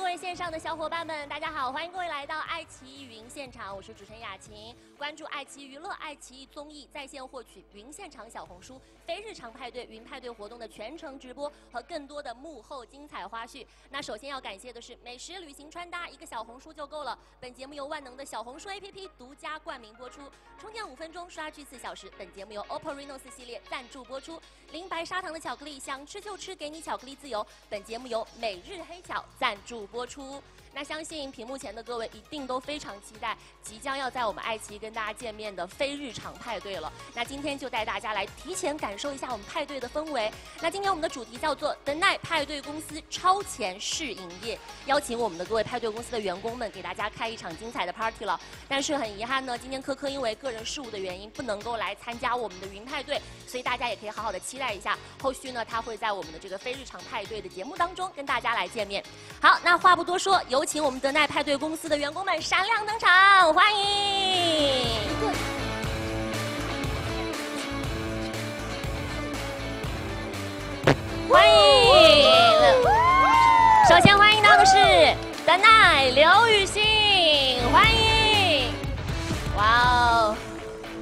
各位线上的小伙伴们，大家好，欢迎各位来到爱奇艺云现场，我是主持人雅琴。关注爱奇艺娱乐、爱奇艺综艺，在线获取云现场小红书非日常派对、云派对活动的全程直播和更多的幕后精彩花絮。那首先要感谢的是美食、旅行、穿搭，一个小红书就够了。本节目由万能的小红书 APP 独家冠名播出，充电五分钟刷剧四小时。本节目由 OPPO Reno 四系列赞助播出。零白砂糖的巧克力，想吃就吃，给你巧克力自由。本节目由每日黑巧赞助播出。那相信屏幕前的各位一定都非常期待即将要在我们爱奇艺跟大家见面的非日常派对了。那今天就带大家来提前感受一下我们派对的氛围。那今天我们的主题叫做 The Night 派对公司超前试营业，邀请我们的各位派对公司的员工们给大家开一场精彩的 party 了。但是很遗憾呢，今天科科因为个人事务的原因不能够来参加我们的云派对，所以大家也可以好好的期待一下，后续呢他会在我们的这个非日常派对的节目当中跟大家来见面。好，那话不多说，有有请我们德奈派对公司的员工们闪亮登场，欢迎！欢迎！首先欢迎到的是德奈刘雨欣，欢迎！哇哦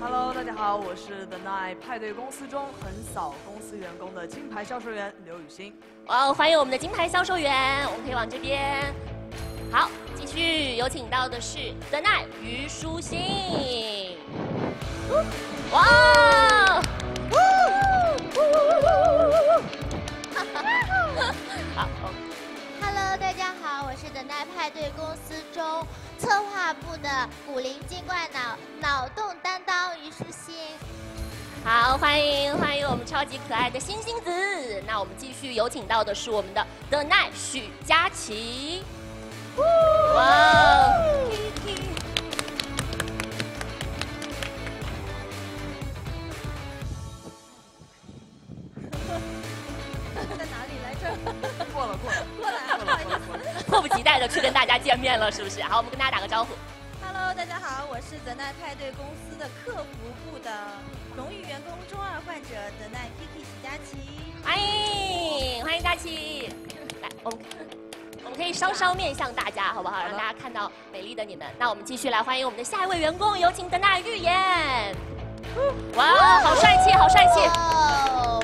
！Hello，大家好，我是德奈派对公司中横扫公司员工的金牌销售员刘雨欣。哇哦，欢迎我们的金牌销售员，我们可以往这边。好，继续有请到的是德奈虞书欣。哇！哦！好，OK。Hello，大家好，我是等待派对公司中策划部的古灵精怪脑脑洞担当虞书欣。好，欢迎欢迎我们超级可爱的星星子。那我们继续有请到的是我们的德奈许佳琪。哇哦！在哪里来着？过了过了。过来，了。过了。过了。迫不及待的去跟大家见面了，是不是？好，我们跟大家打个招呼。Hello，大家好，我是德奈派对公司的客服部的荣誉员工中二患者德奈 Kiki 许佳琪。欢迎欢迎佳琪，来，我们我们可以稍稍面向大家，好不好？让大家看到美丽的你们。那我们继续来欢迎我们的下一位员工，有请德奈预言。哇，好帅气，好帅气！哦，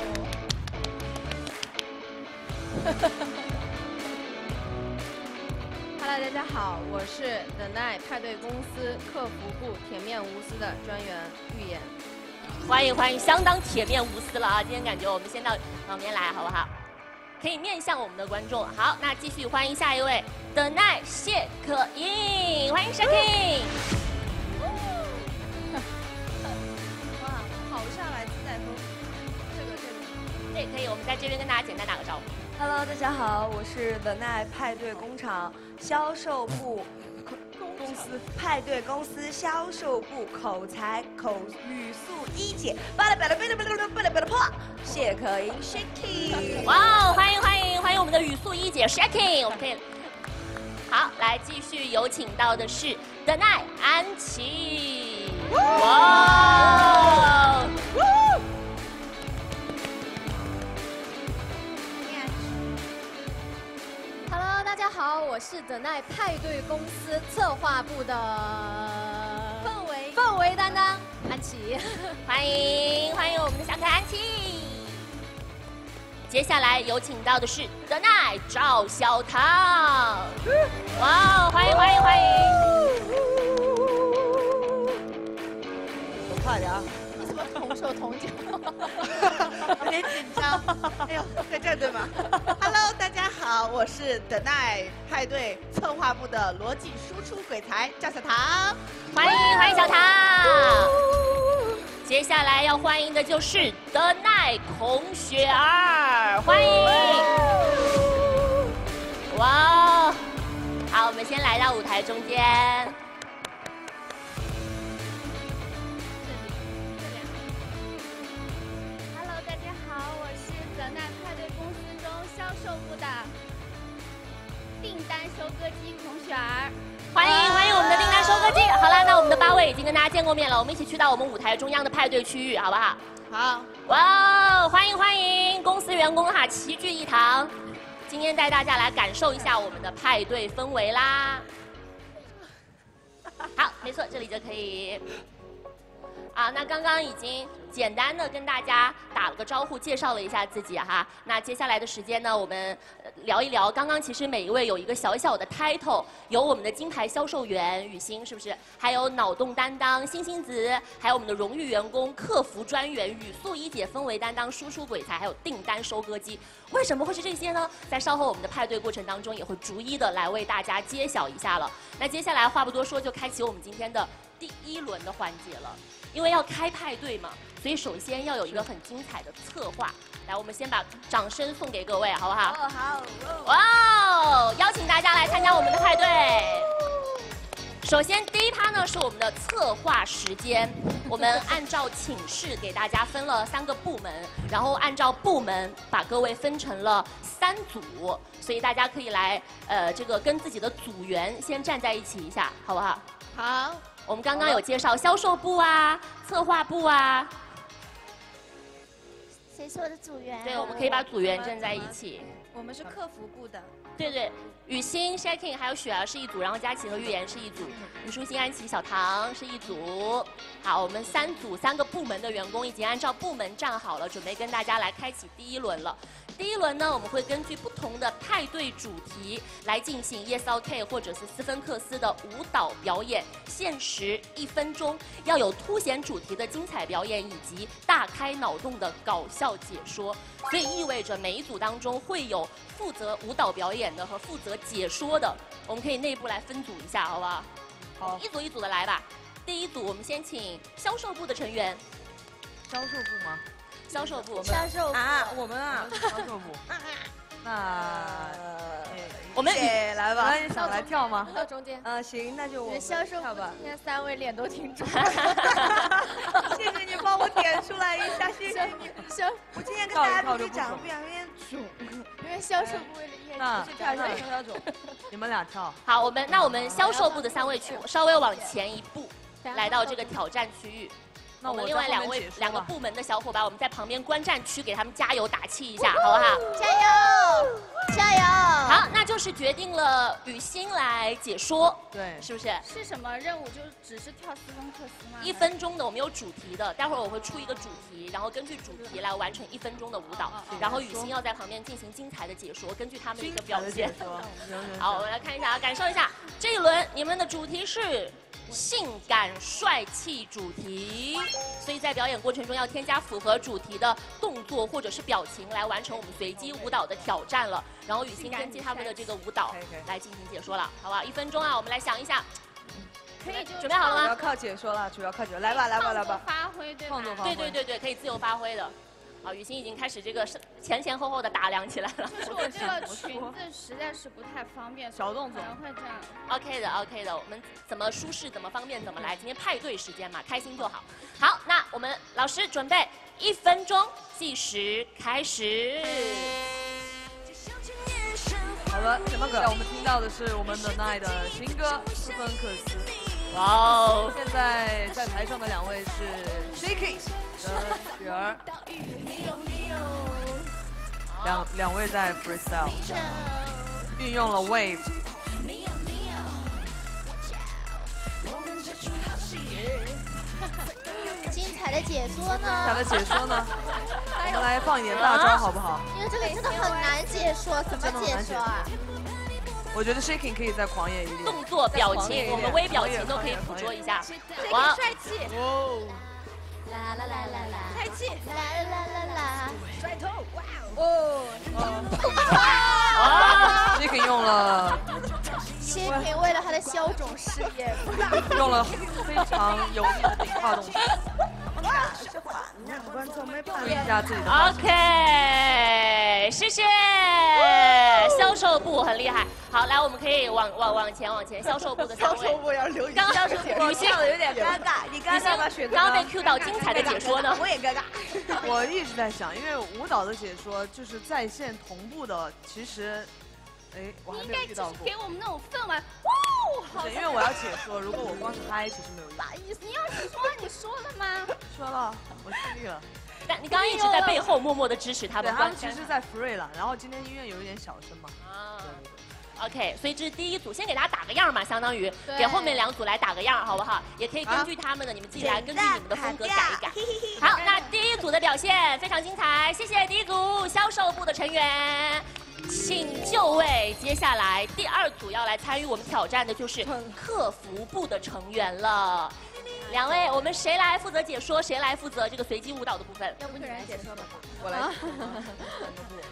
Hello，大家好，我是等待派对公司客服部铁面无私的专员预言。欢迎欢迎，相当铁面无私了啊！今天感觉我们先到旁边来，好不好？可以面向我们的观众。好，那继续欢迎下一位，德奈谢可印，欢迎 Shaking。哇，跑下来自带风。这个这个。对，可以，我们在这边跟大家简单打个招呼。Hello，大家好，我是 The Night 派对工厂销售部公司派对公司销售部口才口语速一姐，巴拉巴拉巴拉巴拉巴拉巴拉破，谢可寅 Shaky。哇哦，欢迎欢迎欢迎我们的语速一姐 Shaking，我们可以。好，来继续有请到的是 The Night 安琪。哇大家好，我是等待派对公司策划部的氛围氛围担当安琪。欢迎欢迎我们的小可爱安琪。接下来有请到的是德奈赵小棠。哇哦，欢迎欢迎欢迎！走快点啊！你怎么同手同脚？有点紧张。哎呦，在这儿对吗？Hello，大家好，我是等待派对策划部的逻辑输出鬼才赵小棠。欢迎欢迎小唐。接下来要欢迎的就是德奈孔雪儿，欢迎。哇哦，好，我们先来到舞台中间。销售部的订单收割机孔雪儿。欢迎欢迎我们的订单收割机。好了，那我们的八位已经跟大家见过面了，我们一起去到我们舞台中央的派对区域，好不好？好，哇，欢迎欢迎，公司员工哈齐聚一堂。今天带大家来感受一下我们的派对氛围啦。好，没错，这里就可以。啊，那刚刚已经简单的跟大家打了个招呼，介绍了一下自己哈。那接下来的时间呢，我们聊一聊。刚刚其实每一位有一个小小的 title，有我们的金牌销售员雨欣，是不是？还有脑洞担当星星子，还有我们的荣誉员工、客服专员、语速一姐、氛围担当、输出鬼才，还有订单收割机。为什么会是这些呢？在稍后我们的派对过程当中，也会逐一的来为大家揭晓一下了。那接下来话不多说，就开启我们今天的第一轮的环节了。因为要开派对嘛，所以首先要有一个很精彩的策划。来，我们先把掌声送给各位，好不好？哦好，哇哦！邀请大家来参加我们的派对。首先，第一趴呢是我们的策划时间，我们 按照寝室给大家分了三个部门，然后按照部门把各位分成了三组，所以大家可以来呃这个跟自己的组员先站在一起一下，好不好？好，我们刚刚有介绍销售部啊、策划部啊，谁是我的组员？对，我们可以把组员站在一起。我们是客服部的，对对，雨欣、Shaking 还有雪儿是一组，然后佳琪和玉言是一组，虞书欣、安琪、小唐是一组。好，我们三组三个部门的员工已经按照部门站好了，准备跟大家来开启第一轮了。第一轮呢，我们会根据不同的派对主题来进行 Yes OK 或者是斯芬克斯的舞蹈表演，限时一分钟，要有凸显主题的精彩表演以及大开脑洞的搞笑解说。所以意味着每一组当中会有负责舞蹈表演的和负责解说的，我们可以内部来分组一下，好不好？好一组一组的来吧。第一组我们先请销售部的成员，销售部吗？销售部，销售部啊，我们啊，销售部。那我们姐来吧那，你想来跳吗？到中间。嗯行，那就我们销售部跳吧，今天三位脸都挺肿，谢谢你帮我点出来一下，谢谢你。销我今天跟大家必须讲，不有点肿因为销售部为了业绩跳一下跳跳种，你们俩跳。好，我们那我们销售部的三位去稍微往前一步，来到这个挑战区域。那我们另外两位两个部门的小伙伴，我们在旁边观战区给他们加油打气一下，好不好？加油，加油！好，那就是决定了雨欣来解说，对，是不是？是什么任务？就只是跳斯芬克斯吗？一分钟的，我们有主题的，待会儿我会出一个主题，然后根据主题来完成一分钟的舞蹈，然后雨欣要在旁边进行精彩的解说，根据他们的一个表现。好，我们来看一下啊，感受一下这一轮你们的主题是性感帅气主题，所以在表演过程中要添加符合主题的动作或者是表情来完成我们随机舞蹈的挑战了。然后雨欣根据他们的这个舞蹈来进行解说了，好不好？一分钟啊，我们来想一下，可以就准备好了吗主要靠解说了，主要靠解说，来吧来吧来吧，发挥对吧？创作发挥。对对对对，可以自由发挥的。好，雨欣已经开始这个是前前后后的打量起来了。就是我这个裙子实在是不太方便，小动作可能会这样。OK 的，OK 的，我们怎么舒适、怎么方便怎么来。今天派对时间嘛，开心就好。好，那我们老师准备一分钟计时开始。好了，什么歌？我们听到的是我们的 Night 的新歌《斯芬克斯》。哇哦，现在在台上的两位是 Shaking 和雪儿，两两位在 freestyle，运用了 wave。精彩的解说呢？精彩？的解说呢？我们来放一点大招好不好？因为这个真的很难解说，怎么解说啊？我觉得 Shaking 可以再狂野一点。动作、表情，我们微表情都可以捕捉一下。哇，帅气，啦啦啦啦啦，帅气，啦啦啦啦啦甩头，哇啊，Shaking 用了新品为了他的消肿事业，用了非常有力的顶胯动作，哇，是缓让观众没办注意一。下自己的。OK，谢谢销售部很厉害。好，来，我们可以往往往前往前，销售部的 销售。部要留一刚刚我雨欣跳的有点尴尬，你尴尬吗？雪哥？刚刚被 Q 到精彩的解说呢。我也尴尬。我一直在想，因为舞蹈的解说就是在线同步的，其实，哎，我还应没有遇到过给。我们那种氛围。哇，好对，因为我要解说，如果我光是嗨，其实没有用。啥意思？你要解说你说了吗？说了，我尽力了。但你刚刚一直在背后默默的支持他对，们，他们其实在 free 了，然后今天音乐有一点小声嘛。啊对对对。OK，所以这是第一组，先给大家打个样嘛，相当于给后面两组来打个样，好不好？也可以根据他们的，你们自己来根据你们的风格改一改。好，那第一组的表现非常精彩，谢谢第一组销售部的成员，请就位。接下来第二组要来参与我们挑战的就是客服部的成员了。两位，我们谁来负责解说？谁来负责这个随机舞蹈的部分？要不你来解说吧。我来。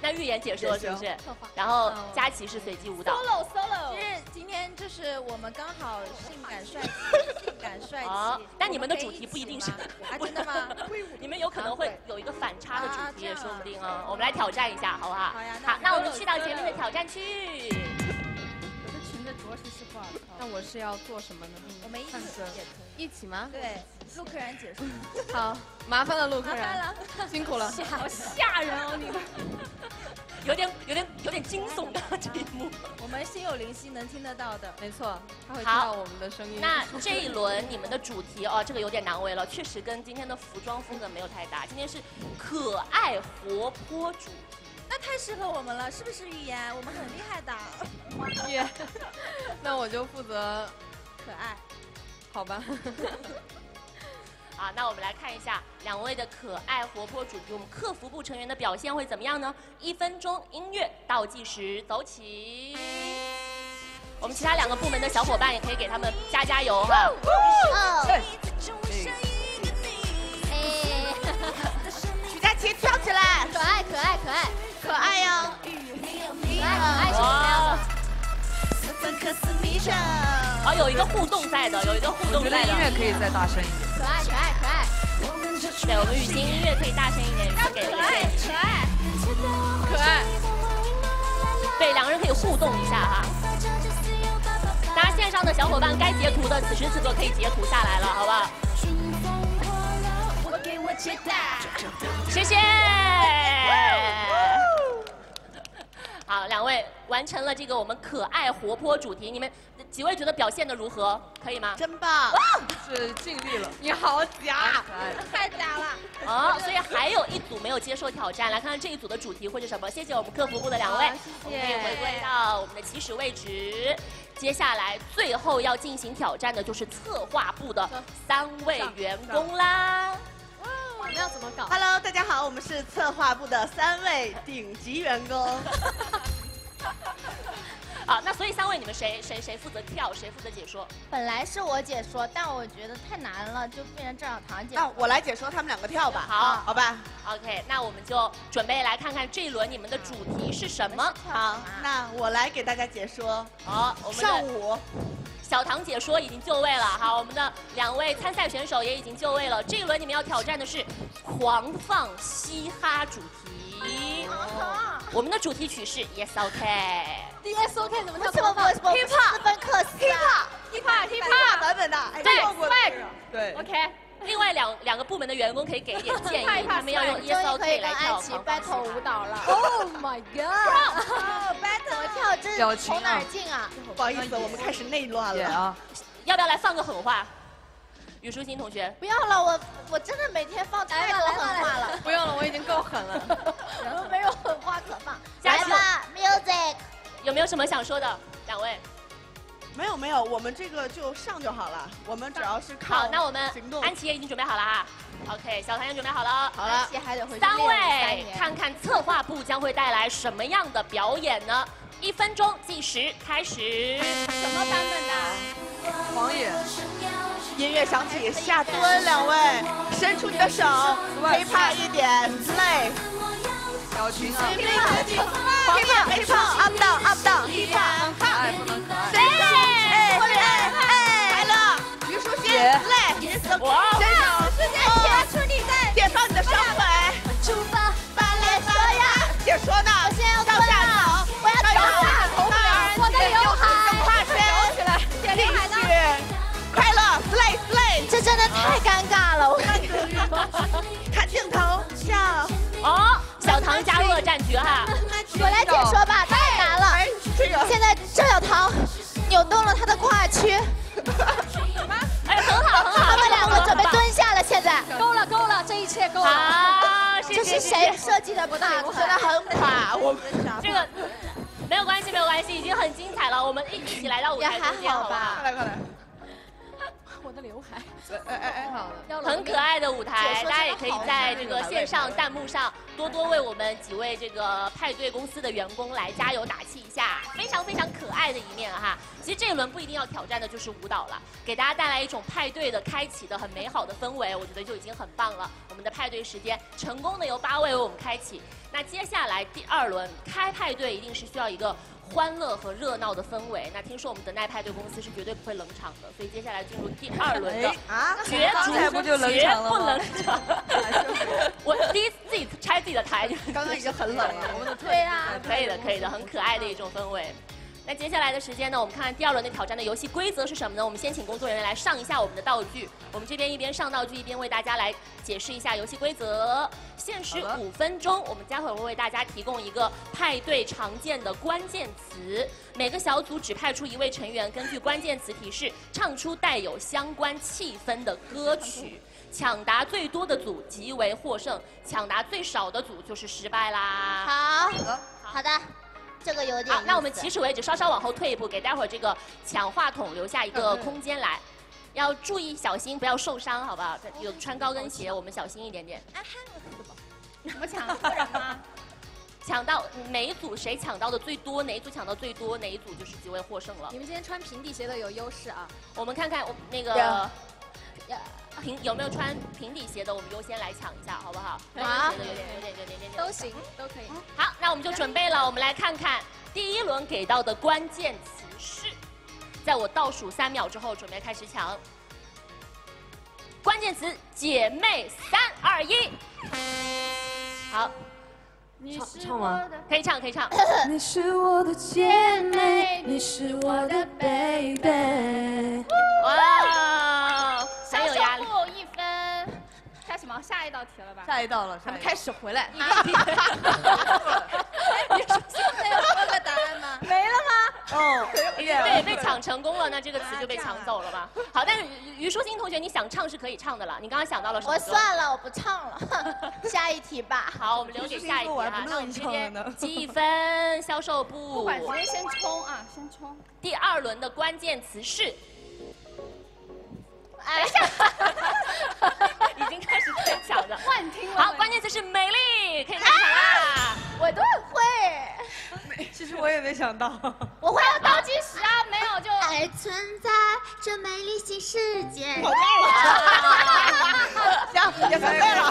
那 预言解说是不是策划？然后佳琪是随机舞蹈。solo solo，就是今天就是我们刚好性感帅气，性感帅哦气。但你们的主题不一定是 真的吗？你们有可能会有一个反差的主题，也说不定哦。我们来挑战一下，好不好？好呀那好，那我们去到前面的挑战区。那我是要做什么呢？我们一起。一起吗？对，陆客然解说。好，麻烦了陆客麻烦然了，辛苦了。好吓人哦，你们。有点有点有点惊悚的这一幕。我们心有灵犀，能听得到的。没错，他会听到我们的声音。那这一轮你们的主题哦，这个有点难为了，确实跟今天的服装风格没有太大。今天是可爱活泼主题。那太适合我们了，是不是预言？我们很厉害的，耶，那我就负责，可爱。好吧？啊，那我们来看一下两位的可爱活泼主题，我们客服部成员的表现会怎么样呢？一分钟音乐倒计时走起。我们其他两个部门的小伙伴也可以给他们加加油哈。哦，哎，徐佳琪跳起来，可爱可爱可爱可爱哟！可爱可爱是什么样的？芬克斯迷上，哦，有一个互动在的，有一个互动在的。音乐可以再大声一点。可爱可爱可爱，对，我们雨欣音乐可以大声一点，雨欣给了一个可爱。可爱。对，两个人可以互动一下哈。大家线上的小伙伴该截图的，此时此刻可以截图下来了，好不好？谢谢。好，两位完成了这个我们可爱活泼主题，你们几位觉得表现的如何？可以吗？真棒！是尽力了。你好假！太假了。哦，所以还有一组没有接受挑战，来看看这一组的主题会是什么。谢谢我们客服部的两位，我们可以回归到我们的起始位置。接下来最后要进行挑战的就是策划部的三位员工啦。我们要怎么搞？Hello，大家好，我们是策划部的三位顶级员工。好，那所以三位你们谁谁谁负责跳，谁负责解说？本来是我解说，但我觉得太难了，就变成郑小棠解那。我来解说他们两个跳吧。好好吧。OK，那我们就准备来看看这一轮你们的主题是什么。好，那我来给大家解说。好，我们上午小唐解说已经就位了，好，我们的两位参赛选手也已经就位了。这一轮你们要挑战的是狂放嘻哈主题。我们的主题曲是 Yes OK。DS OK 怎么跳？为什么我我 hip hop 斯芬克斯啊 hip hop hip 大 hop 版本的，哎对对。OK，另外两两个部门的员工可以给一点建议，他们要用 终 Yes 于可以跟来跳安琪狂放 battle 舞蹈了。Oh my god！怎么跳？从哪儿进啊？不好意思，我们开始内乱了。啊，要不要来放个狠话？虞书欣同学，不要了，我我真的每天放太多狠话了，不用了，我已经够狠了。然后没有狠话可放。加油来吧，music！有没有什么想说的？两位，没有没有，我们这个就上就好了，我们主要是靠好，那我们行动。安琪也已经准备好了啊。OK，小谭也准备好了。好了，还得回三位，看看策划部将会带来什么样的表演呢？一分钟计时开始。什么版本的？狂野。音乐响起，下蹲，两位伸出你的手，飞趴一点，play。高举啊！黄发没错，up down up down，黑发黄发，哎，不能，谁？哎哎哎，来了，于淑欣，来，哇！局哈。我来解说吧，太难了。哎，这个现在赵小棠扭动了她的胯区，哎，很好很好。他们两个准备蹲下了，现在够了够了，这一切够了。好，谢这是。谁设计的不大真的很垮，我们这个没有关系，没有关系，已经很精彩了。我们一一起来到舞台中间，好吧？快来快来，我的刘海 哎哎哎，好了，很可爱的舞台，大家也可以在这个线上弹幕上多多为我们几位这个派对公司的员工来加油打气一下，非常非常可爱的一面哈。其实这一轮不一定要挑战的就是舞蹈了，给大家带来一种派对的开启的很美好的氛围，我觉得就已经很棒了。我们的派对时间成功的由八位为我们开启，那接下来第二轮开派对一定是需要一个。欢乐和热闹的氛围，那听说我们的奈派对公司是绝对不会冷场的，所以接下来进入第二轮的啊，绝刚才不就冷场了吗绝不冷场。我第一次自己拆自己的台，刚刚已经很冷了，我们的对啊，可以的，可以的，很可爱的一种氛围。那接下来的时间呢，我们看看第二轮的挑战的游戏规则是什么呢？我们先请工作人员来上一下我们的道具，我们这边一边上道具一边为大家来解释一下游戏规则。限时五分钟，我们待会儿会为大家提供一个派对常见的关键词，每个小组只派出一位成员，根据关键词提示唱出带有相关气氛的歌曲。抢答最多的组即为获胜，抢答最少的组就是失败啦。好，好的，这个有点好。，那我们起始位置，稍稍往后退一步，给待会儿这个抢话筒留下一个嗯空间来。要注意小心，不要受伤，好不好？有穿高跟鞋，我们小心一点点。怎么抢个人吗？抢到哪一组谁抢到的最多，哪一组抢到最多，哪一组就是几位获胜了你。们今天穿平底鞋的有优势啊。我们看看我那个呀平有没有穿平底鞋的，我们优先来抢一下，好不好？平底好鞋的有点有点有点有点都行，都可以。好，那我们就准备了，我们来看看第一轮给到的关键词是，在我倒数三秒之后，准备开始抢。关键词姐妹，三二一，好，唱你是唱吗可以唱，可以唱。你是我的姐妹，你是我的 baby。哇。开始吗？下一道题了吧？下一道了，咱们下一道开始回来，没有说个答案吗？没了吗？哦，对，被抢成功了，那这个词就被抢走了吧。好，但是虞虞书欣同学，你想唱是可以唱的了。你刚刚想到了什么我？算了，我不唱了，下一题吧。好，我们留给下一题 我还哈。不乐意那我们这边唱了呢积一分，销售部不管直接先冲啊，先冲。第二轮的关键词是，哎，已经开始在抢的。幻听了。好，关键词是美丽，可以开始抢啦。我都会，其实我也没想到。我会还有倒计时啊，没有就。爱存在这美丽新世界。我到了行，也算对了。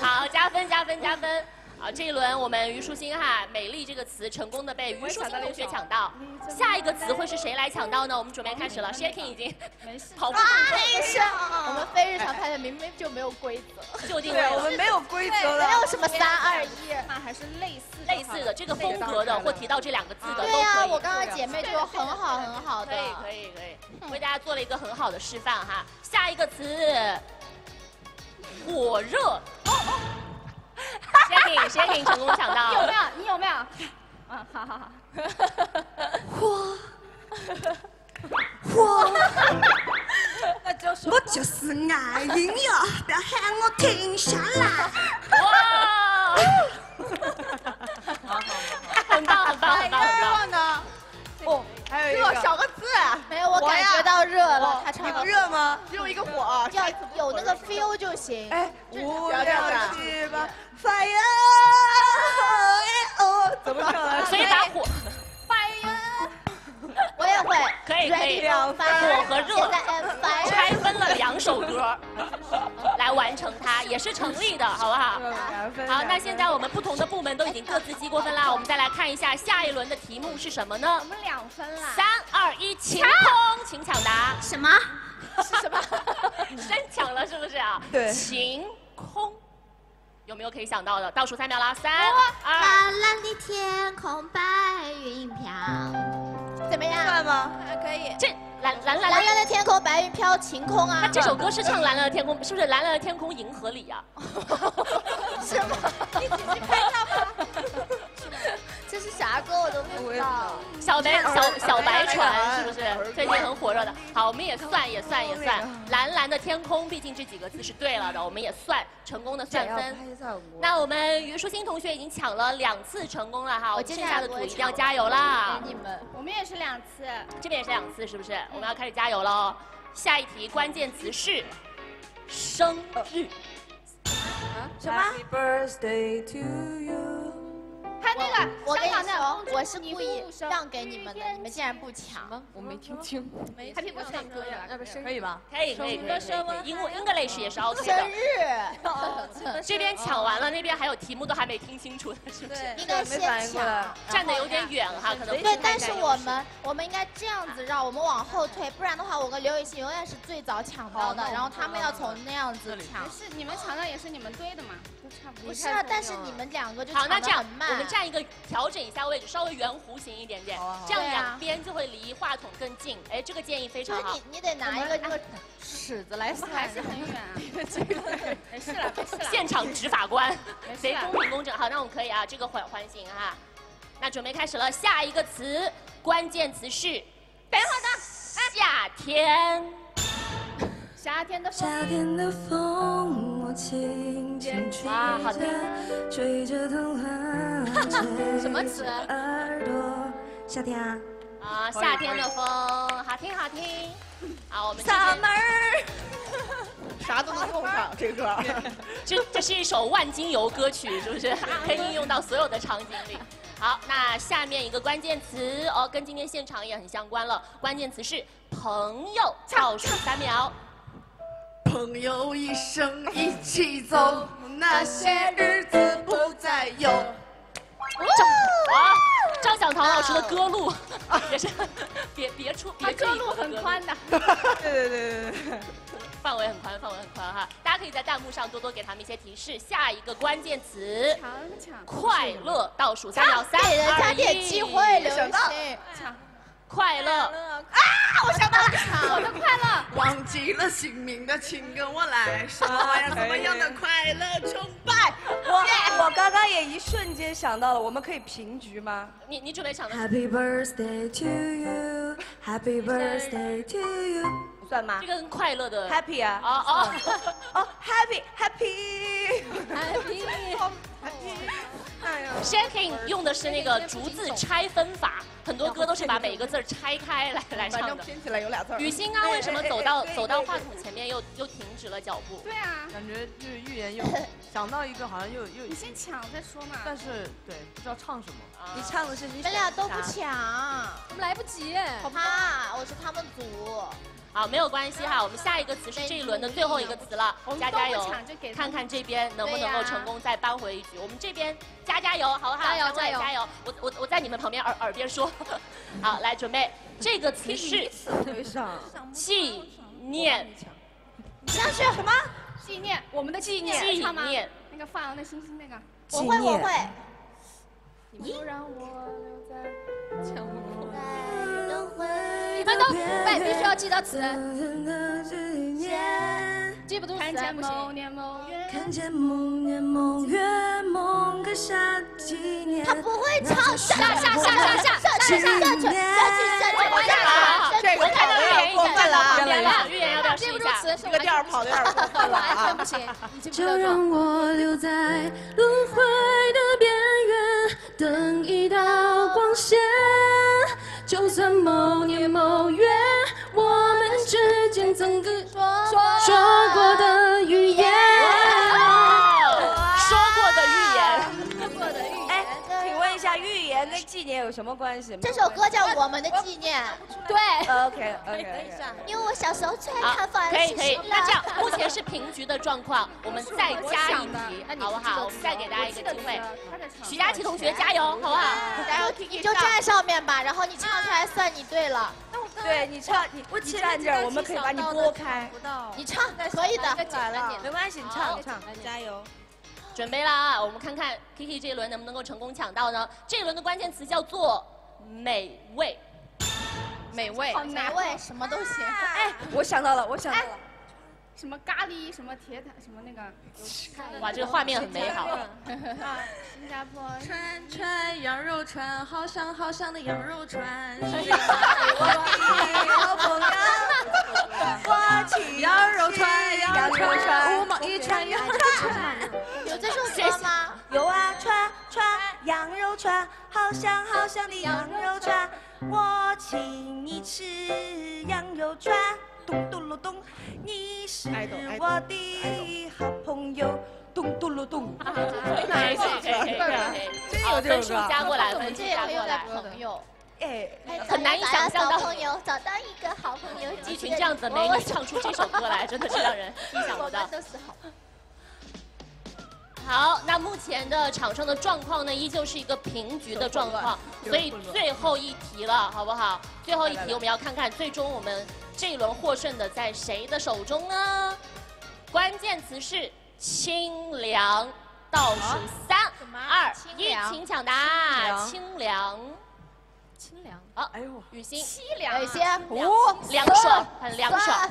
好，加分加分加分。好，这一轮我们虞书欣哈，美丽这个词成功的被虞书欣同学抢到。下一个词会是谁来抢到呢？我们准备开始了，Shaking 已经没事。跑步哎是，我们非日常派对明明就没有规则，就定对，位。我们没有规则了没有。什么三二一。那还是类似类似的这个风格的或提到这两个字的都对呀、可以。我刚刚姐妹就很好很好的。可以可以可以，为大家做了一个很好的示范哈。下一个词，火热。哦哦 Shaking Shaking 成功抢到。你有没有？你有没有？嗯，好好好。我就是爱音乐，不要喊我停下来。哇！很棒很棒很棒很棒。热呢？哦，还有一个，热少个字，没有，我感觉到热了，他你唱热吗？只有一个火。要有那个 feel 就行。哎，无要这样聊，fire，哦，怎么唱来着？所以把火我也会。可以可以 for fire，火和热 fire。拆分了两首歌来完成它，也是成立的，好不好？两分好，那现在我们不同的部门都已经各自积过分啦，我们再来看一下下一轮的题目是什么呢我？们两分啦。三二一，晴空，请抢答。什么？是什么？真抢了是不是啊？对晴空，有没有可以想到的？倒数三秒啦，三二，蓝蓝的天空，白云飘。怎么样？算吗？还可以。这蓝蓝蓝蓝蓝的天空，白云飘，晴空啊。那这首歌是唱蓝蓝的天空，是不是蓝蓝的天空银河里呀、是吗？你仔细看一下吧。啥啥歌我都不知道。小白小小白船船是不是最近很火热的？好，我们也算也算也算，蓝蓝的天空，毕竟这几个字是对了的，我们也算成功的算分。那我们虞书欣同学已经抢了两次成功了哈，我接下来剩下的组一定要加油啦！给你们。我们也是两次。这边也是两次，是不是？我们要开始加油喽！下一题关键词是生日。什么？Happy birthday to you。还有那个我跟你说，我是故意让给你们的，你们竟然不抢。我没听清。没 Happy birthday 歌呀，要不生可以吧？可以可以可以 English 也是 OK 的生。日，这边抢完了，那边还有题目都还没听清楚呢，是不是？应该先抢。站的有点远哈，可能对，但是我们我们应该这样子绕我们往后退，不然的话，我跟刘雨欣永远是最早抢到的，然后他们要从那样子抢没。事，你们抢到也是你们对的嘛，都差不多。不是啊，但是你们两个就好，抢那这样得很慢。站一个，调整一下位置，稍微圆弧形一点点，这样两边就会离话筒更近。哎，这个建议非常好就是你。你得拿一个那个尺子来算，我们还是很远啊。没事了，没事了。现场执法官，没事了贼公平公正。好，那我们可以啊，这个缓缓行哈。那准备开始了，下一个词，关键词是，等一会儿的，夏天。夏天的风。夏天的风，哇好听着，吹着童话吹什么词耳朵。夏天啊，啊，夏天的风，好听好听。好，我们这边 Summer。啥都能用上这歌。这这是一首万金油歌曲，是不是？可以应用到所有的场景里。好，那下面一个关键词哦，跟今天现场也很相关了。关键词是朋友，倒数三秒。朋友一生一起走，那些日子不再有。哇，张小棠老师的歌路也是别别出别这一他歌路口的歌很宽的。对对对对对。范围很宽，范围很宽哈。大家可以在弹幕上多多给他们一些提示。下一个关键词，抢抢。快乐，倒数三秒，三给人家二点一机会，刘雨想到欣。抢。快乐啊，我想到了，我的快乐。忘记了姓名的，请跟我来，什么玩意儿？什么样的快乐崇拜？我我刚刚也一瞬间想到了，我们可以平局吗？你你准备想的是 Happy birthday to you, Happy birthday to you。算吗这个跟快乐的？Happy 啊！哦哦，哦，Happy Happy。Happy。哎呀，Shaking 用的是那个逐字拆分法，很多歌都是把每一个字拆开来来反唱的。正拼起来有俩字。雨欣刚刚为什么走到走到话筒前面又又停止了脚步？对啊，感觉就是欲言又想到一个，好像又又你，先抢再说嘛。但是对不知道唱什么。啊你唱的是你你们俩都不抢，我们来不及。好怕，我是他们组。好，没有关系哈，我们下一个词是这一轮的最后一个词了我，们加加油看看这边能不能够成功再扳回一局。我们这边加加油，好不好？加油加油加油！我我我在你们旁边耳耳边说，好，来准备，这个词是。纪念，上去什么？纪念我们的纪念。纪念。那个发扬的星星那个。我会，我会。你不让我过。你们都对，必须要记得词，记不住看词不行。看见某年某月某个夏季年，他不会唱，下下下下下下下下去下去下去下去，我好，下去。我看到预言已经在了，旁边了，预言要不住？词是这个调的有点过分了完全啊不！行，你记不就。让我留在轮回的边缘，等一道光线。就算某年某月，我们之间曾说说过的纪念有什么关系？这首歌叫《我们的纪念》，对，OK OK OK。因为我小时候最爱好看放，可以可以。那这样，目前是平局的状况，我们再加一题，那你好不好？我们再给大家一个机会。徐佳琪同学加油，好不好？然后你就站在上面吧，然后你唱出来算你对了。对你唱，你你站这儿，我们可以把你拨开。不到。你唱可以的。简单点。没关系，你唱你唱，加油。准备啦，我们看看 Kiki 这一轮能不能够成功抢到呢？这一轮的关键词叫做美味。美味。美味什么都行。哎，我想到了，我想到了，什么咖喱，什么铁塔，什么那个。哇，这个画面很美好。啊，新加坡。串串羊肉串，好香好香的羊肉串。好朋友，我请羊肉串，羊肉串，五毛一串羊肉串。有这首歌吗？有啊，串串羊肉串，好香好香的羊肉串，我请你吃羊肉串。咚咚隆咚，你是我的好朋友。咚咚隆咚。可以可以可以可以可以。真有这分数首歌啊加过来，分数这也可以用在加过来。朋友。哎，很难以想象到找朋友，找到一个好朋友。一群这样子的美女唱出这首歌来，真的是让人意想不到 我们。都是好。好，那目前的场上的状况呢，依旧是一个平局的状况，所以最后一题了，好不好？最后一题我们要看看最终我们这一轮获胜的在谁的手中呢？关键词是清凉，倒数三二一，请抢答。清清凉，清凉。啊，哎呦，雨欣，凄凉。有一些凉爽，很凉爽。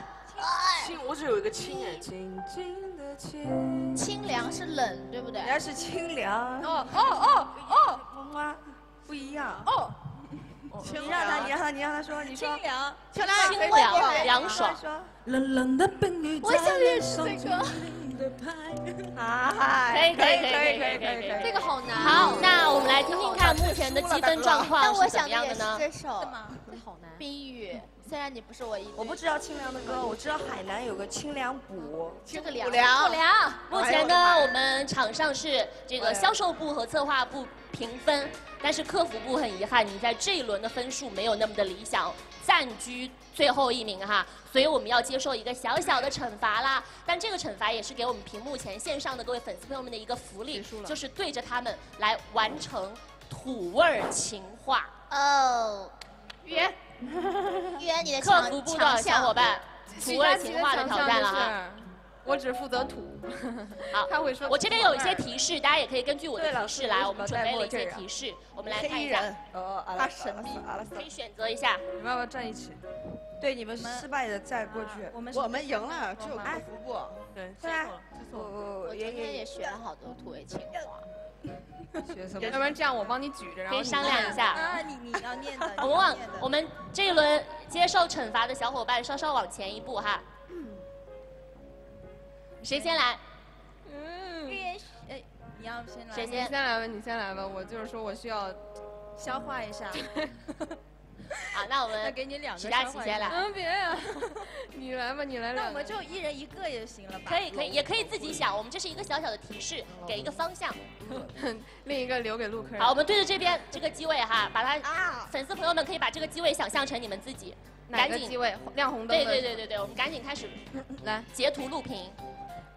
清，我只有一个清哎，静静的清。清凉是冷，对不对人？家是清凉。哦哦哦哦，妈妈不一样。哦，你让他，你让他，你让他说，你说。清凉。清凉清凉，凉爽。冷冷的冰雨我想在脸也是这上晶个。莹的拍。啊，可以可以可以可以可以可以可以。这个好难。好，那我们来听听看目前的积分状况是怎样的呢？这首。吗？这好难。冰雨，虽然你不是我一。我不知道清凉的歌，我知道海南有个清凉补。这个凉。凉不凉。目前呢，我们场上是这个销售部和策划部平分，但是客服部很遗憾，你在这一轮的分数没有那么的理想，暂居最后一名哈，所以我们要接受一个小小的惩罚啦。但这个惩罚也是给我们屏幕前线上的各位粉丝朋友们的一个福利，就是对着他们来完成土味儿情话。哦，约。约你的客强服部的。小伙伴，土味情话的挑战了哈。哈。我只负责土。好，他会说。我这边有一些提示，大家也可以根据我的提示来，我们准备了一些提示，我们来看一下，人，哦，阿他神秘阿拉斯可以选择一下。你们要不要站一起？对你们失败的再过去。我们我们赢了，只有克服部。对，对啊，我我我昨天也学了好多土味情话。学什么要？不然这样，我帮你举着，然后可以商量一下。啊，你你要念的。我们往我们这一轮接受惩罚的小伙伴稍稍往前一步哈。谁先来？嗯。预言，哎，你要先来。谁你先来吧，你先来吧。我就是说我需要。消化一下。好，那我那们给你两个。徐佳琪先来。嗯，别呀，你来吧，你来。那我们就一人一个也行了吧？可以可以，也可以自己想。我们这是一个小小的提示，给一个方向。另一个留给陆客人。好，我们对着这边这个机位哈，把它啊粉丝朋友们可以把这个机位想象成你们自己，哪赶紧个机位？亮红灯对。对对对对，我们赶紧开始来，截图录屏。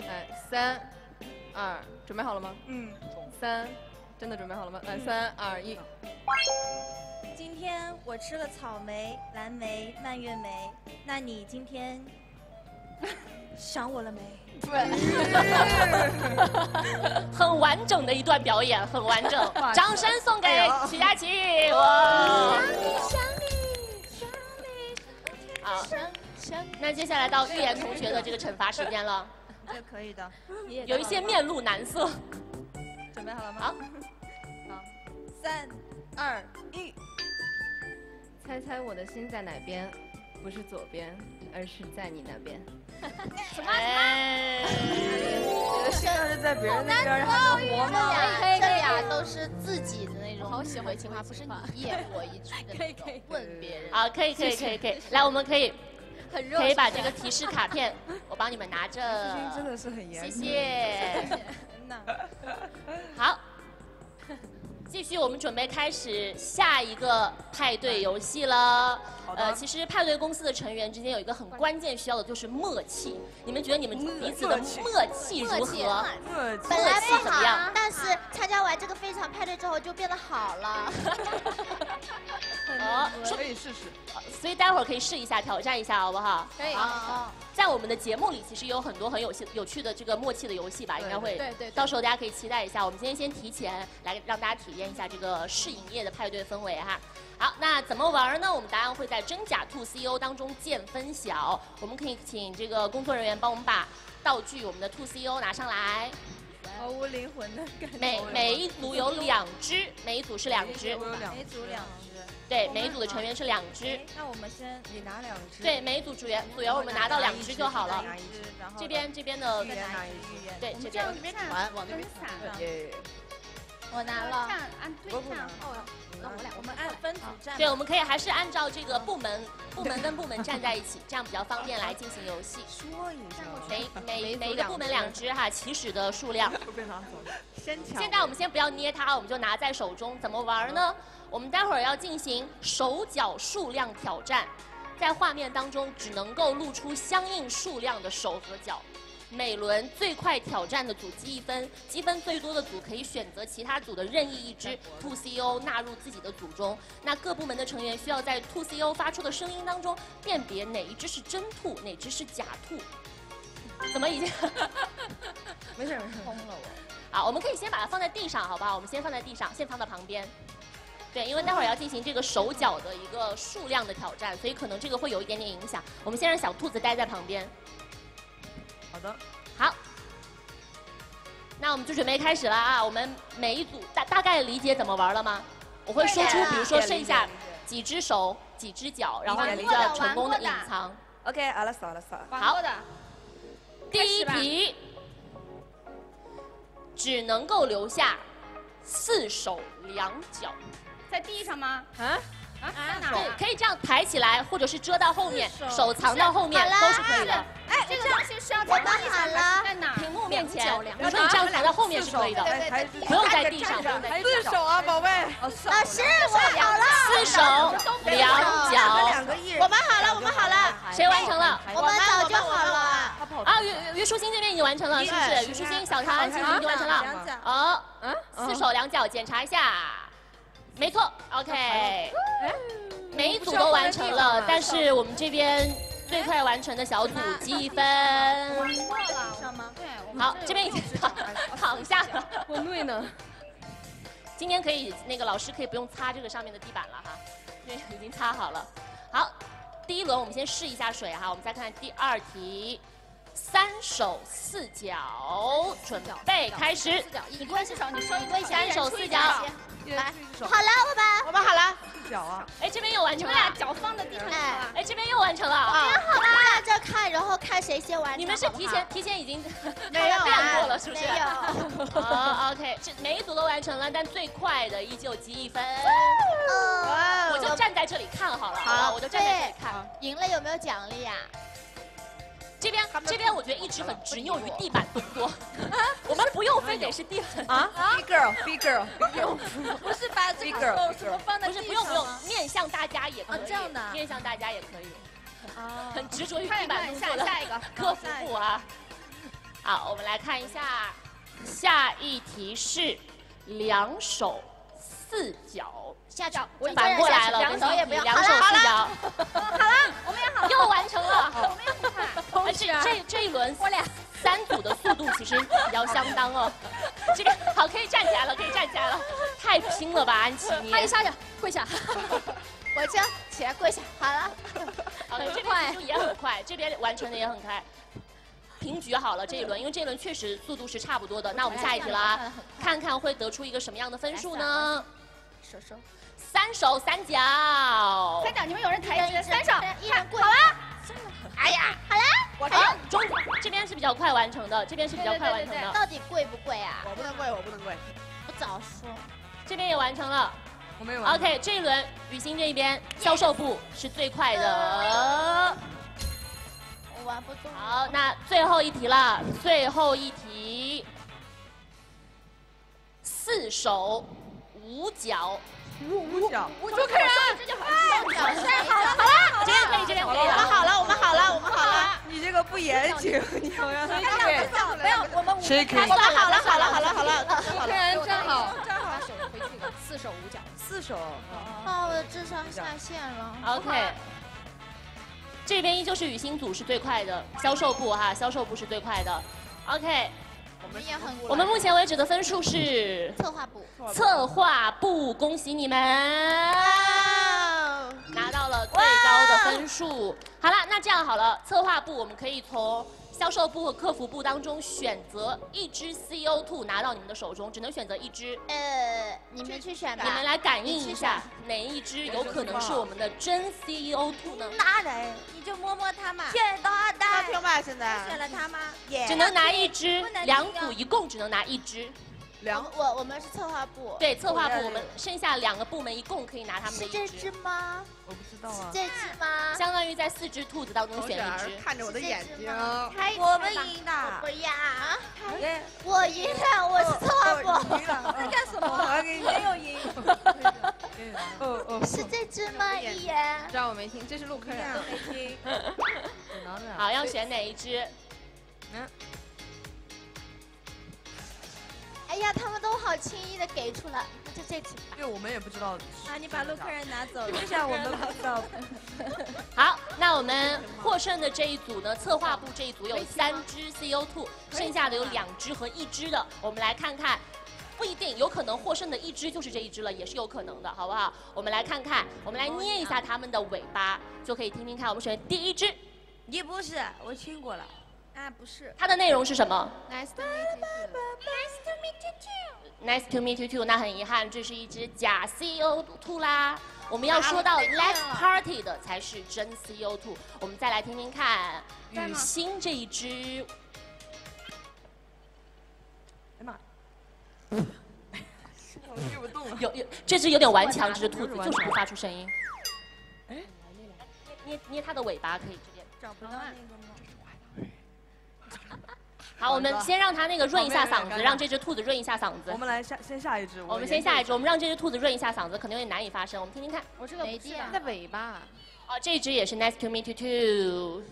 来，三、二，准备好了吗？嗯。三，真的准备好了吗？来，三、二、一。今天我吃了草莓、蓝莓、蔓越莓，那你今天 想我了没？对 很完整的一段表演，很完整，掌声送给徐佳琪！哇！想你想你想你好，那接下来到预言同学的这个惩罚时间了，这可以的。有一些面露难色。准备好了吗？好，好，三、二、一。猜猜我的心在哪边？不是左边，而是在你那边。什么？哎，你的心要是在别人那边，还能活这吗？俩这俩都是自己的那种好喜欢情话，不是你一言 我一句的那种问别人。好，可以可以可以可以，来，我们可以很热。可以把这个提示卡片，我帮你们拿着。真的是很严谢。谢。好，继续，我们准备开始下一个派对游戏了。呃，其实派对公司的成员之间有一个很关键需要的，就是默契。你们觉得你们彼此的默契如何？默契本来不好怎么样，但是参加完这个非常派对之后就变得好了。哦，说可以试试。所以待会儿可以试一下，挑战一下，好不好？可以。好，在我们的节目里，其实有很多很有趣有趣的这个默契的游戏吧，应该会。对对对到时候大家可以期待一下。我们今天先提前来让大家体验一下这个试营业的派对氛围哈。好，那怎么玩呢？我们答案会在真假兔 CEO 当中见分晓。我们可以请这个工作人员帮我们把道具，我们的兔 CEO 拿上来。毫无灵魂的感觉。每每一组有两只，每一组是两只。每组两只。对，每一组的成员是两只。那我们先，你拿两只。对，每一组组员组员我们拿到两只就好了。拿一只，然后这边这边的预言拿一只。对，这边边传往那边对。我拿了。看按对看哦，那我俩我们按分组站。对，我们可以还是按照这个部门部门跟部门站在一起，这样比较方便来进行游戏。说一下。每每每一个部门两只哈，起始的数量。先抢。现在我们先不要捏它，我们就拿在手中。怎么玩呢？我们待会儿要进行手脚数量挑战，在画面当中只能够露出相应数量的手和脚。每轮最快挑战的组积一分，积分最多的组可以选择其他组的任意一只兔 CEO 纳入自己的组中。那各部门的成员需要在兔 CEO 发出的声音当中辨别哪一只是真兔，哪只是假兔。怎么已经？没事没事，疯了我。好，我们可以先把它放在地上，好不好？我们先放在地上，先放到旁边。对，因为待会儿要进行这个手脚的一个数量的挑战，所以可能这个会有一点点影响。我们先让小兔子待在旁边。好的。好。那我们就准备开始了啊！我们每一组大大概理解怎么玩了吗？我会说出，比如说剩下几只手、几只脚，然后你就要成功的隐藏。OK，好了，扫了扫了。好的。第一题，只能够留下四手两脚。在地上吗？啊啊，在哪对，可以这样抬起来，或者是遮到后面，手藏到后面都是可以的。哎，这个东西是要我们好了，在哪？屏幕面前，比如说你这样藏到后面是可以的，不用在地上。四手啊，宝贝。老师，我好了。四手两脚。我们好了，我们好了。谁完成了？我们早就好了。啊，虞虞书欣这边已经完成了，是不是？虞书欣、小唐、安琪已经完成了。好，嗯，四手两脚，检查一下。没错，OK，每一组都完成了，但是我们这边最快完成的小组积分。过了。好，这边已经躺躺下了。我累呢。今天可以，那个老师可以不用擦这个上面的地板了哈，对，已经擦好了。好，第一轮我们先试一下水哈，我们再看第二题。三手四脚，准备开始。你跪四手，你收一跪三手四脚。来，好了，我们我们好了。脚啊！哎，这边又完成了。你们俩脚放在地上。哎，这边又完成了。啊，好了，在这看，然后看谁先完成。你们是提前提前已经 没有练过了，是不是？没有。好，OK，这每一组都完成了，但最快的依旧积一分。哇！我就站在这里看好了，好，我就站在这里看。赢了有没有奖励呀？这边这边我觉得一直很执拗于地板动作，我们不用非得是地板啊，Big girl，Big girl，不用，不是把这个手放在不是不用不用，面向大家也可以，这样的，面向大家也可以，啊，很执着于地板动作的下一个 客服部啊。好，我们来看一下，下一题是两手四脚。下脚，我反过来了，两手也不要，两手四脚。好了，我们也好，又完成了。我们也很快。这这这一轮，我俩三组的速度其实比较相当哦。这 个好，可以站起来了，可以站起来了。太拼了吧，安琪，你。他一下脚跪下。我这起来跪下，好了。好，这边速度也很快，这边完成的也很快。平局好了这一轮，因为这一轮确实速度是差不多的。那我们下一题了啊，看看会得出一个什么样的分数呢？手手。三手三脚，三脚，你们有人抬举三手，一人跪。好了，哎呀，好了，我好，中这边是比较快完成的，这边是比较快完成的。到底贵不贵啊？我不能跪，我不能跪。我早说。这边也完成了，我没有完。OK，这一轮雨欣这一边销售部是最快的。我玩不动。好，那最后一题了，最后一题，四手五脚。五五脚，我就看人，这就好。好了，好了，这边可以，这边可以。我们好了，我们好了，我们好了。你这个不严谨，你好像。没有，我们五。谁可以？好了，好了，好了，好了，好了。主持人站好，站好，手回去，四手五脚。四四首。啊，我的智商下线了。OK，这边依旧是雨欣组是最快的，销售部哈，销售部是最快的。OK，我们也很我们目前为止的分数是策划部，策划部，恭喜你们。拿到了最高的分数。好了，那这样好了，策划部我们可以从销售部和客服部当中选择一只 CO2 拿到你们的手中，只能选择一只。呃，你们去选吧。你们来感应一下，哪一只有可能是我们的真 CO2 呢？大人？你就摸摸它嘛。选到的。发票吧，现在选了它吗？只能拿一只，两组一共只能拿一支。两我我们是策划部。对，策划部我们剩下两个部门一共可以拿他们的是这只，吗？我不知道啊。这只吗？相当于在四只兔子当中选一只。看着我的眼睛，开我们赢的。不要，耶我赢了，我是策划部。赢了，那干什么？没有赢。哦哦，是这只吗？一言。知道我没听，这是陆客人的。没听。好，要选哪一只？哎呀，他们都好轻易的给出了，那就这只吧。因为我们也不知道。啊，你把陆客人拿走了，就像我们不知道。好，那我们获胜的这一组呢，策划部这一组有三只 CO2，剩下的有两只和一只的，我们来看看。不一定，有可能获胜的一只就是这一只了，也是有可能的，好不好？我们来看看，我们来捏一下它们的尾巴，就可以听听看。我们选第一只，你不是，我亲过了。啊，不是。它的内容是什么 Nice to meet you.？Nice to meet you too。那很遗憾，这是一只假 CO2 啦。我们要说到 Let's Party 的才是真 CO2。我们再来听听看雨欣这一只，哎妈！我推不动了。有有这只有点顽强，这只兔子就是不发出声音。哎，捏捏它的尾巴可以这边。找不到那个吗？好，我们先让它那个润一下嗓子，让这只兔子润一下嗓子我。们来下先下一只。我们先下一只，我们让这只兔子润一下嗓子，可能有点难以发声。我们听听看。我这个没电它的尾巴。哦，这只也是 Nice to meet you too。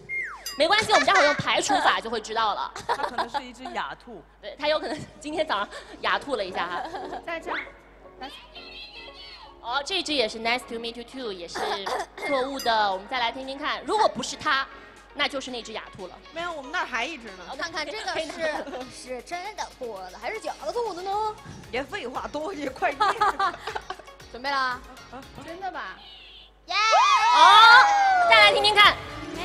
没关系，我们待会儿用排除法就会知道了。它可能是一只哑兔。对，它有可能今天早上哑吐了一下哈。再这样。哦，这只也是 Nice to meet you too，也是错误的。我们再来听听看，如果不是它，那就是那只哑兔了。没有，我们那儿还一只呢。我看看这个 是是真的兔子还是假的兔子呢？别废话多，你快念。准备了啊，真的吧？耶！哦，再来听听看。是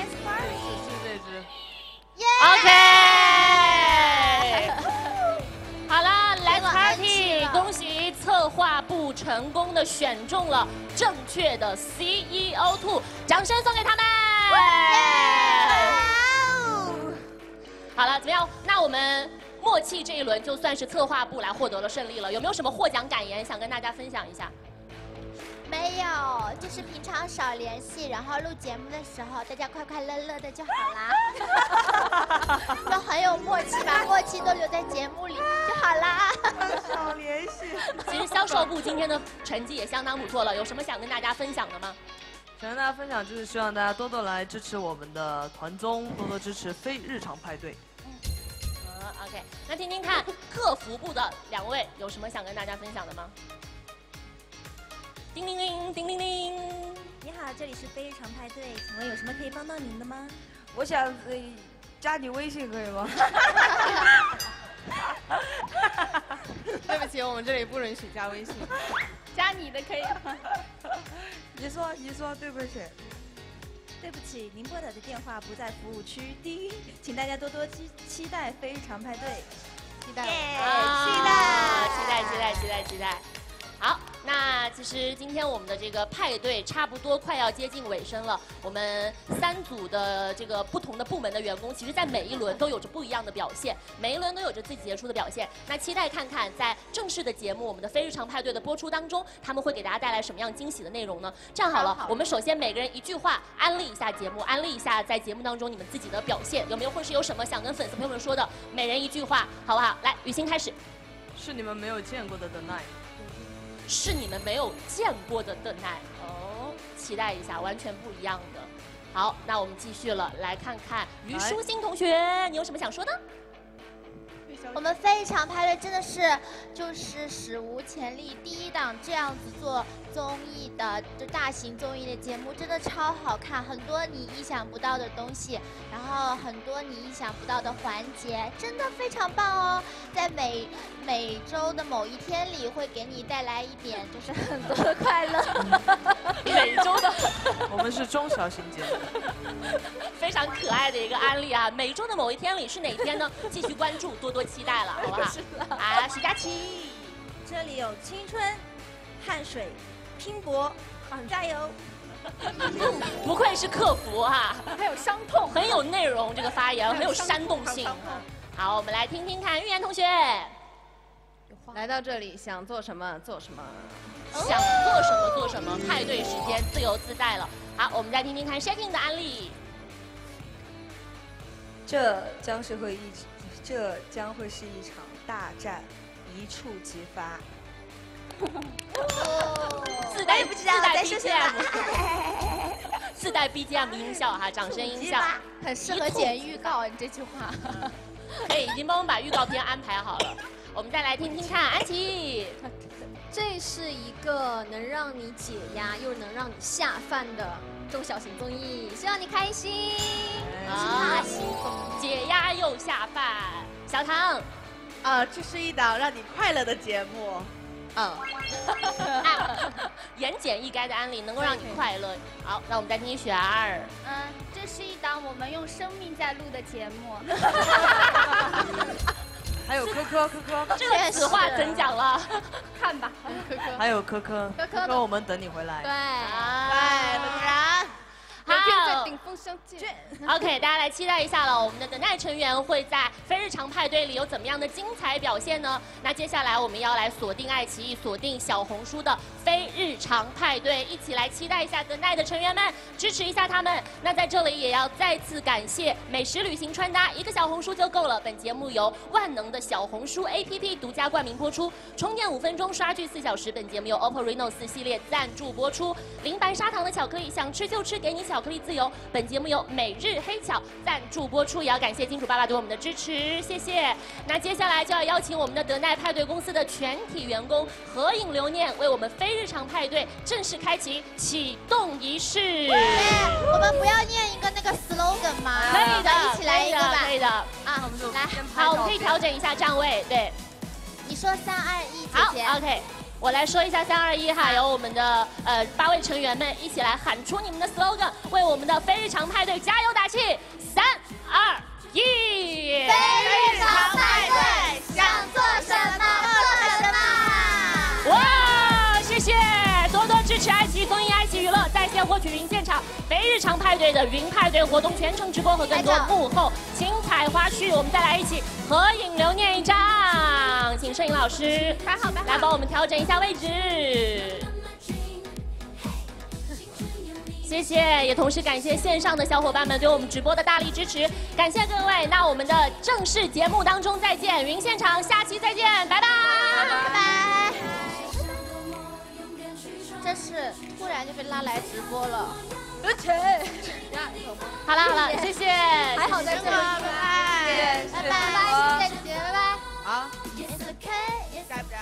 是这只。耶 OK。好了，Let's 这个 Party！恭喜策划部成功的选中了正确的 CEO Two，掌声送给他们。好了，怎么样？那我们默契这一轮就算是策划部来获得了胜利了。有没有什么获奖感言想跟大家分享一下？没有，就是平常少联系，然后录节目的时候大家快快乐乐的就好啦，都很有默契，把默契都留在节目里就好啦。少联系。其实销售部今天的成绩也相当不错了，有什么想跟大家分享的吗？想跟大家分享，就是希望大家多多来支持我们的团综，多多支持非日常派对。嗯，OK，那听听看客服部的两位有什么想跟大家分享的吗？叮铃铃，叮铃铃。你好，这里是非日常派对，请问有什么可以帮到您的吗？我想呃加你微信可以吗？对不起，我们这里不允许加微信。加你的可以吗？你说，你说，对不起。对不起，您拨打的电话不在服务区。第一，请大家多多期期待非常派对。期待。啊期待，期待，期待，期待，期待。好，那其实今天我们的这个派对差不多快要接近尾声了。我们三组的这个不同的部门的员工，其实在每一轮都有着不一样的表现，每一轮都有着自己杰出的表现。那期待看看在正式的节目《我们的非日常派对》的播出当中，他们会给大家带来什么样惊喜的内容呢？这样好了，我们首先每个人一句话安利一下节目，安利一下在节目当中你们自己的表现，有没有或是有什么想跟粉丝朋友们说的？每人一句话，好不好？来，雨欣开始。是你们没有见过的 The Night。是你们没有见过的邓奈哦，期待一下，完全不一样的。好，那我们继续了，来看看于舒心同学，你有什么想说的？我们非常派对真的是就是史无前例第一档这样子做综艺的就大型综艺的节目，真的超好看，很多你意想不到的东西，然后很多你意想不到的环节，真的非常棒哦。在每每周的某一天里，会给你带来一点就是很多的快乐。每周的 我们是中小型节目，非常可爱的一个案例啊！每周的某一天里是哪天呢？继续关注，多多期待了，好不好？啊，徐佳琪，这里有青春、汗水、拼搏，加油！不愧是客服哈、还有伤痛，很有内容，这个发言很有煽动性。好，我们来听听看，玉言同学来到这里想做什么做什么。想做什么做什么，派对时间自由自在了。好，我们再听听看 Shaking 的案例。这将是会一，这将会是一场大战，一触即发。自带我也不知道自带在说什么 BGM，自带 BGM 音效哈，掌声音效，很适合剪预告，你这句话。哎，已经帮我们把预告片安排好了。我们再来听听看，安琪，这是一个能让你解压又能让你下饭的中小型综艺，希望你开心。啊，解压又下饭，小唐，啊，这是一档让你快乐的节目。嗯，言简意赅的安利能够让你快乐。好，那我们再听听雪儿。嗯，这是一档我们用生命在录的节目。还有科科科科，这个此话怎讲了？看吧，科科，还有科科科科科，我们等你回来。对，对，果然。有天在好顶峰相见。，OK，大家来期待一下了。我们的等待成员会在非日常派对里有怎么样的精彩表现呢？那接下来我们要来锁定爱奇艺、锁定小红书的非日常派对，一起来期待一下等待的成员们，支持一下他们。那在这里也要再次感谢美食旅行穿搭，一个小红书就够了。本节目由万能的小红书 APP 独家冠名播出，充电五分钟，刷剧四小时。本节目由 OPPO Reno 四系列赞助播出，零白砂糖的巧克力，想吃就吃，给你巧克力自由。本节目由每日黑巧赞助播出，也要感谢金主爸爸对我们的支持，谢谢。那接下来就要邀请我们的德奈派对公司的全体员工合影留念，为我们非日常派对正式开启启动仪式。我们不要念一个那个 slogan 吗？可以的，一起来一个吧。可以的。啊，我们来，好，我们可以调整一下站位，对。你说三二一，姐好。，OK。我来说一下三二一哈，由我们的呃八位成员们一起来喊出你们的 slogan，为我们的非日常派对加油打气！三二一，非日常派对，想做什么做什么。哇，谢谢，多多支持爱奇艺综艺、爱奇艺娱乐，在线获取云现场非日常派对的云派对活动全程直播和更多幕后精彩花絮。我们再来一起合影留念一张，请摄影老师摆好摆好来帮我们调整一下位置。谢谢，也同时感谢线上的小伙伴们对我们直播的大力支持，感谢各位。那我们的正式节目当中再见，云现场下期再见，拜拜。拜拜。这是突然就被拉来直播了，有钱。好了好了，谢谢，还好再见，拜拜，拜拜，谢谢姐姐，拜拜。好。改不改？